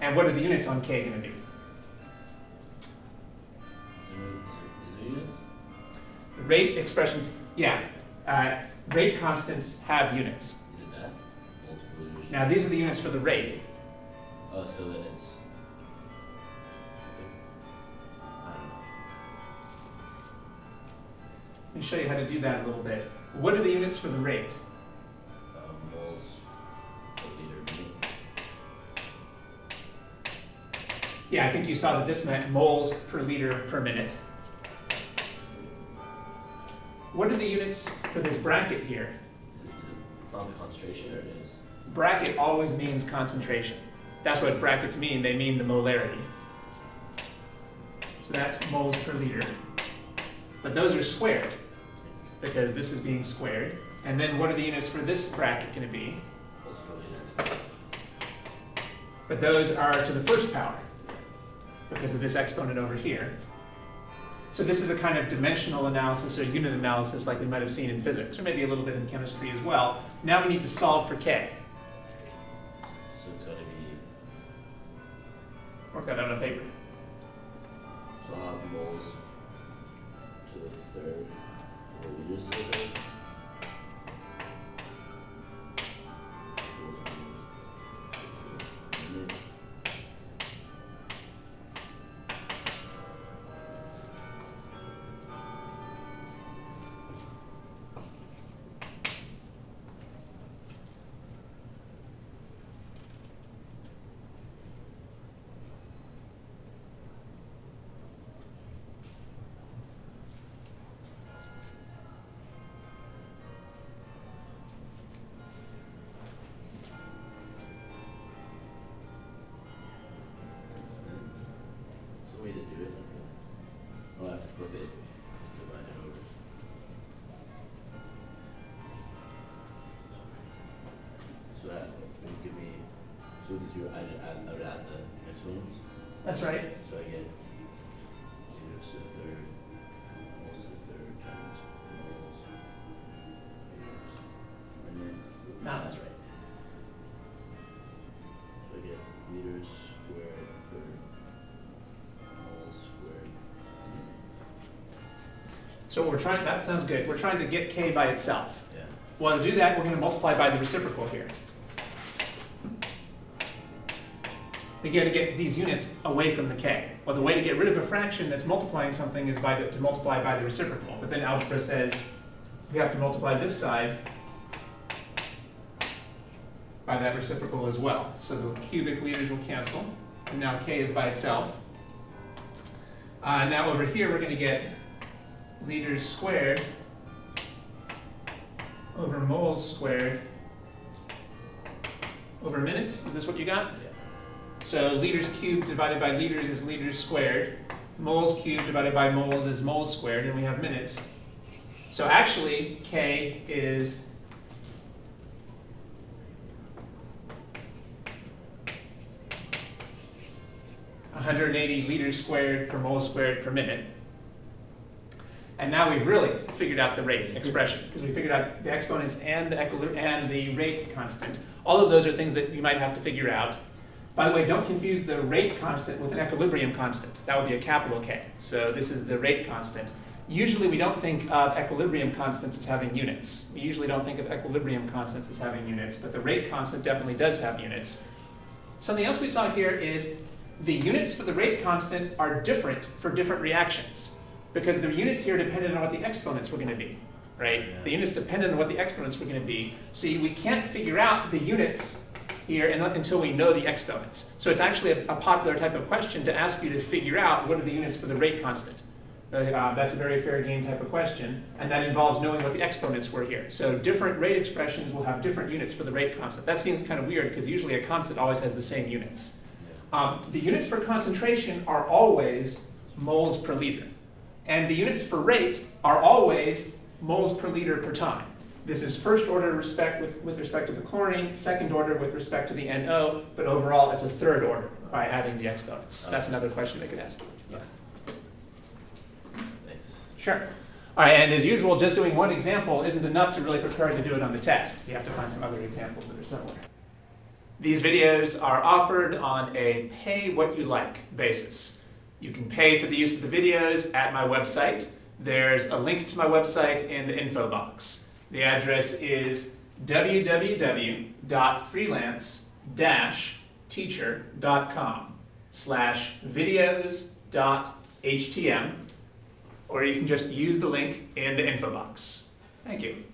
And what are the units on k going to be? Is there, is there units? The rate expressions, yeah, uh, rate constants have units. Is it that? Now these are the units for the rate. Oh, so then it's. I don't know. Let me show you how to do that a little bit. What are the units for the rate? Yeah, I think you saw that this meant moles per liter per minute. What are the units for this bracket here? Is it, is it, it's not the concentration, or it is? Bracket always means concentration. That's what brackets mean, they mean the molarity. So that's moles per liter. But those are squared, because this is being squared. And then what are the units for this bracket going to be? Moles per liter. But those are to the first power, because of this exponent over here. So this is a kind of dimensional analysis or unit analysis like we might have seen in physics, or maybe a little bit in chemistry as well. Now we need to solve for k. So it's gotta be. Work that out on paper. So I'll have moles to the third, or liters to the third. So this will add, I add the exponents, That's right. so I get liters to the third, moles to the third times moles, liters, and then, No, that's right. so I get liters squared per moles squared. So we're trying, that sounds good. We're trying to get k by itself. Yeah. Well, to do that, we're going to multiply by the reciprocal here. We got to get these units away from the k. Well, the way to get rid of a fraction that's multiplying something is by the, to multiply by the reciprocal. But then algebra says we have to multiply this side by that reciprocal as well. So the cubic liters will cancel, and now k is by itself. Uh, now over here, we're going to get liters squared over moles squared over minutes. Is this what you got? So liters cubed divided by liters is liters squared. Moles cubed divided by moles is moles squared, and we have minutes. So actually, K is hundred and eighty liters squared per mole squared per minute. And now we've really figured out the rate expression, because we figured out the exponents and the, and the rate constant. All of those are things that you might have to figure out. By the way, don't confuse the rate constant with an equilibrium constant. That would be a capital K. So this is the rate constant. Usually we don't think of equilibrium constants as having units. We usually don't think of equilibrium constants as having units, but the rate constant definitely does have units. Something else we saw here is the units for the rate constant are different for different reactions because the units here depended on what the exponents were going to be, right? Yeah. The units depended on what the exponents were going to be. See, we can't figure out the units here and- until we know the exponents. So it's actually a, a popular type of question to ask you to figure out what are the units for the rate constant. Uh, uh, that's a very fair game type of question, and that involves knowing what the exponents were here. So different rate expressions will have different units for the rate constant. That seems kind of weird because usually a constant always has the same units. Um, the units for concentration are always moles per liter. And the units for rate are always moles per liter per time. This is first order respect with, with respect to the chlorine, second order with respect to the NO, but overall it's a third order by adding the exponents. That's another question they could ask. Yeah. Thanks. Sure. All right, and as usual, just doing one example isn't enough to really prepare to do it on the tests. You have to find some other examples that are similar. These videos are offered on a pay what you like basis. You can pay for the use of the videos at my website. There's a link to my website in the info box. The address is www.freelance-teacher.com slash videos.htm or you can just use the link in the info box. Thank you.